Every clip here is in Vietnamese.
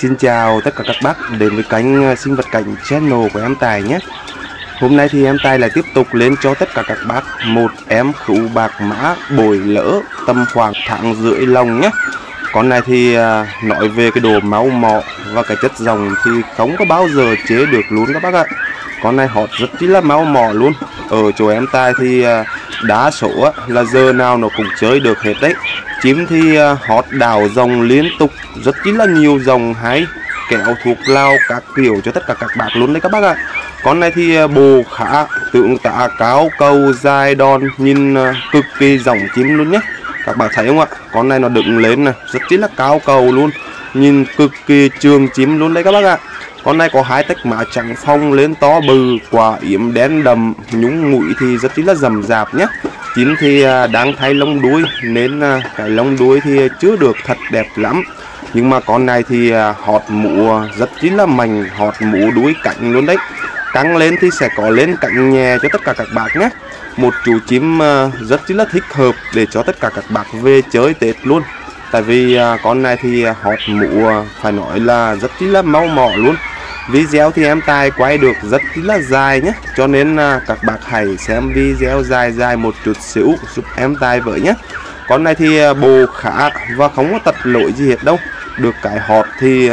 Xin chào tất cả các bác đến với kênh ờ, sinh vật cảnh channel của em Tài nhé. Hôm nay thì em Tài lại tiếp tục lên cho tất cả các bác một em khủ bạc mã bồi lỡ tầm khoảng tháng rưỡi lồng nhé. Con này thì à, nói về cái đồ máu mọ và cái chất dòng thì không có bao giờ chế được luôn các bác ạ. Con này họ rất là máu mọ luôn. Ở chỗ em tai thì à, đá số là giờ nào nó cũng chơi được hết đấy. Chim thì à, hót đào dòng liên tục, rất chính là nhiều dòng hay. Kéo thuộc lao các kiểu cho tất cả các bác luôn đấy các bác ạ. Con này thì bồ khả tượng tạ cáo câu dài, đòn, nhìn cực kỳ dòng chim luôn nhé các bạn thấy không ạ? Con này nó đứng lên này rất chính là cao cầu luôn. Nhìn cực kỳ trường chim luôn đấy các bác ạ. Con này có hai tách mã trắng phong lên to bự quả yếm đen đầm nhúng mũi thì rất chính là rầm rạp nhé chín thì à, đang thay lông đuôi nên à, cái lông đuôi thì chưa được thật đẹp lắm. Nhưng mà con này thì à, họt mũ à, rất chính là mảnh, họt mũ đuôi cạnh luôn đấy căng lên thì sẽ có lên cạnh nhà cho tất cả các bạn nhé. Một chú chim ờ, rất chính là thích hợp để cho tất cả các bạn về chơi tết luôn. Tại vì ờ, con này thì họt mũ ờ, phải nói là rất chính là mau mỏ luôn. Video thì em tài quay được rất là dài nhé. Cho nên các bạn hãy xem video dài dài một chút xíu giúp em tài với nhé. Con này thì bồ khá và không có tật lỗi gì hết đâu. Được cái họt thì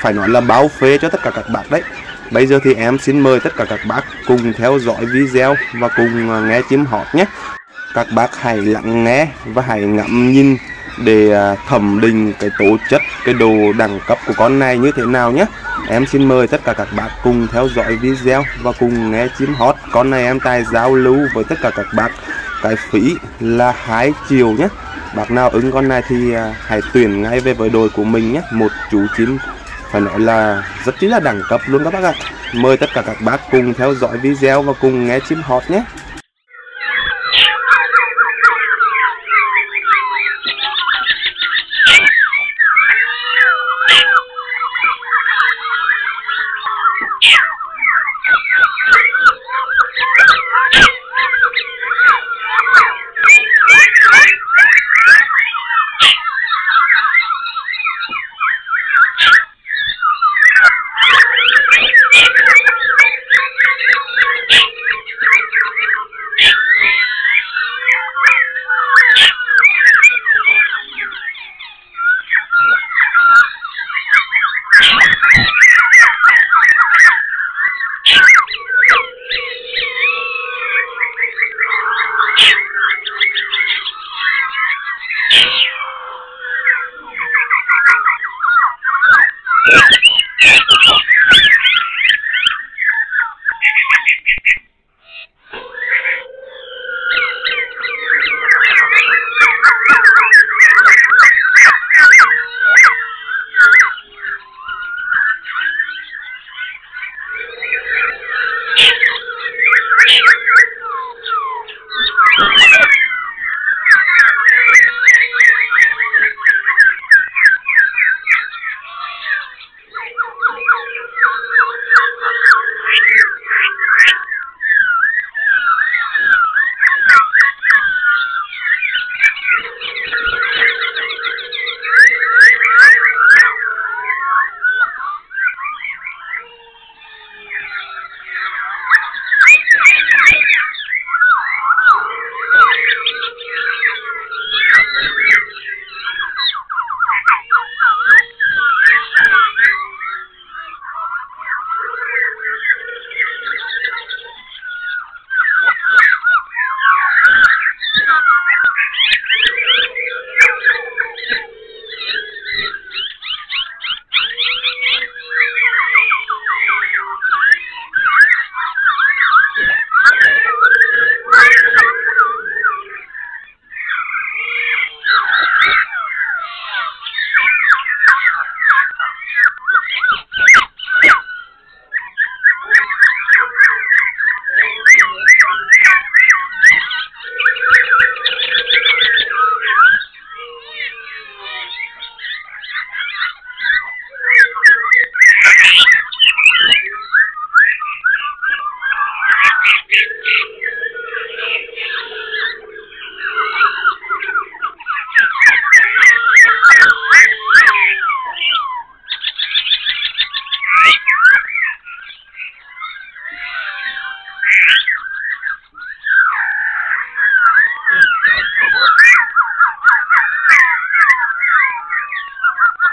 phải nói là báo phê cho tất cả các bạn đấy bây giờ thì em xin mời tất cả các bác cùng theo dõi video và cùng à, nghe chim hót nhé. Các bác hãy lắng nghe và hãy ngẫm nhìn để à, thẩm định cái tố chất, cái đồ đẳng cấp của con này như thế nào nhé. Em xin mời tất cả các bác cùng theo dõi video và cùng nghe chim hót. Con này em tài giao lưu với tất cả các bác. Cái phí là hai triệu nhé. Bác nào ứng con này thì à, hãy tuyển ngay về với đội của mình nhé. Một chú chim phải nói là rất chính là đẳng cấp luôn các bác ạ. Mời tất cả các bác cùng theo dõi video và cùng nghe chim hót nhé.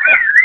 Yeah.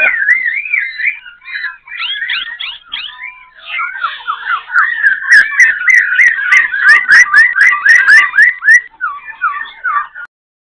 Yeah.